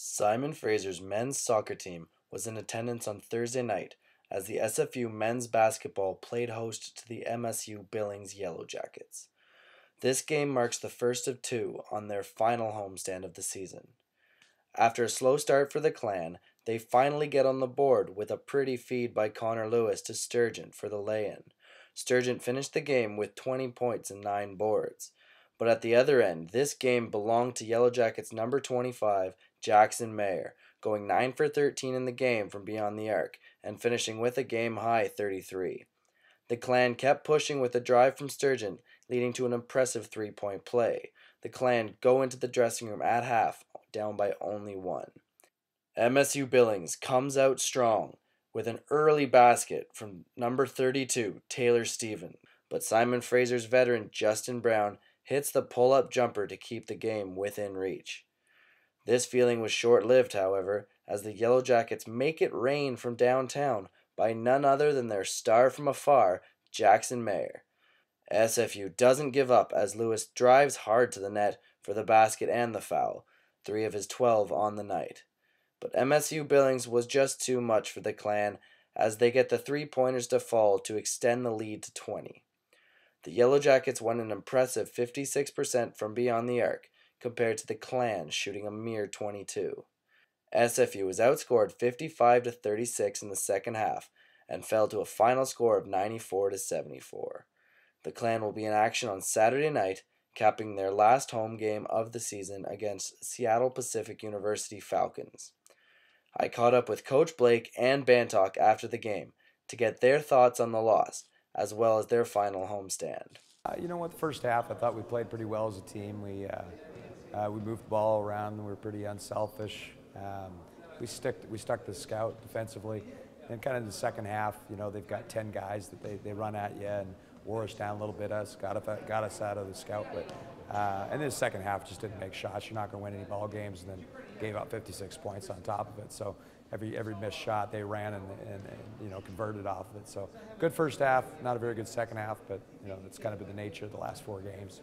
Simon Fraser's men's soccer team was in attendance on Thursday night as the SFU men's basketball played host to the MSU Billings Yellowjackets. This game marks the first of two on their final homestand of the season. After a slow start for the Clan, they finally get on the board with a pretty feed by Connor Lewis to Sturgeon for the lay in. Sturgeon finished the game with 20 points and 9 boards. But at the other end, this game belonged to Yellowjackets number 25, Jackson Mayer, going 9 for 13 in the game from beyond the arc and finishing with a game high 33. The Clan kept pushing with a drive from Sturgeon, leading to an impressive three point play. The Clan go into the dressing room at half, down by only one. MSU Billings comes out strong with an early basket from number 32, Taylor Steven, but Simon Fraser's veteran Justin Brown hits the pull up jumper to keep the game within reach. This feeling was short lived, however, as the Yellowjackets make it rain from downtown by none other than their star from afar, Jackson Mayer. SFU doesn't give up as Lewis drives hard to the net for the basket and the foul, three of his 12 on the night. But MSU Billings was just too much for the Clan as they get the three pointers to fall to extend the lead to 20. The Yellowjackets won an impressive 56% from beyond the arc, compared to the Clan shooting a mere 22. SFU was outscored 55 to 36 in the second half and fell to a final score of 94 to 74. The Clan will be in action on Saturday night, capping their last home game of the season against Seattle Pacific University Falcons. I caught up with Coach Blake and Bantock after the game to get their thoughts on the loss, as well as their final homestand. Uh, you know what, the first half I thought we played pretty well as a team. We uh, uh, we moved the ball around. We were pretty unselfish. Um, we stuck we stuck the scout defensively. And kind of in the second half, you know, they've got 10 guys that they, they run at you and wore us down a little bit. Us got, us, got us out of the scout. But uh, and the second half just didn't make shots. You're not going to win any ball games, and then gave up 56 points on top of it. So every every missed shot they ran and, and, and, you know converted off of it. So good first half, not a very good second half, but you know that's kind of been the nature of the last four games.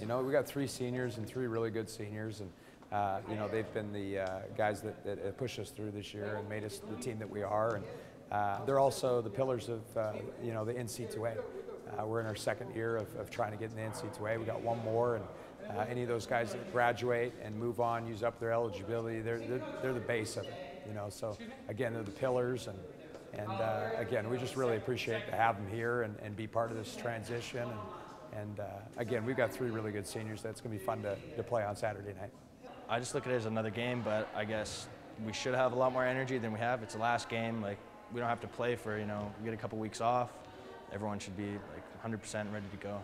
You know, we got three seniors and three really good seniors, and uh, you know they've been the uh, guys that, that pushed us through this year and made us the team that we are. And uh, they're also the pillars of uh, you know the NC2A. Uh, we're in our second year of, of, trying to get in the NC2A. We got one more, and uh, any of those guys that graduate and move on, use up their eligibility, they're, they're, they're the base of it. You know, so again, they're the pillars and. And again, we just really appreciate to have them here and, and be part of this transition. And, and uh, again, we've got three really good seniors that's going to be fun to, to play on Saturday night. I just look at it as another game, but I guess we should have a lot more energy than we have. It's the last game. Like we don't have to play for you know we get a couple weeks off. Everyone should be like 100% ready to go.